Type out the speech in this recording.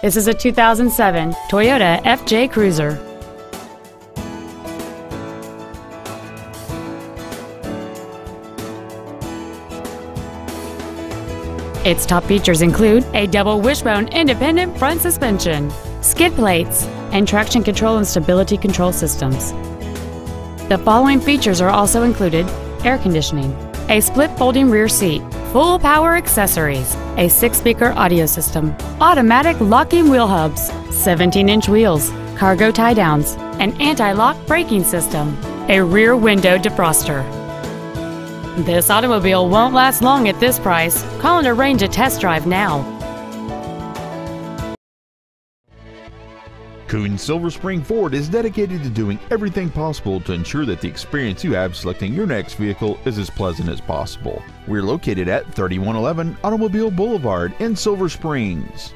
This is a 2007 Toyota FJ Cruiser. Its top features include a double wishbone independent front suspension, skid plates, and traction control and stability control systems. The following features are also included air conditioning, a split folding rear seat, full power accessories, a six speaker audio system, automatic locking wheel hubs, 17 inch wheels, cargo tie downs, an anti lock braking system, a rear window defroster. This automobile won't last long at this price. Call and arrange a test drive now. Koons Silver Spring Ford is dedicated to doing everything possible to ensure that the experience you have selecting your next vehicle is as pleasant as possible. We're located at 3111 Automobile Boulevard in Silver Springs.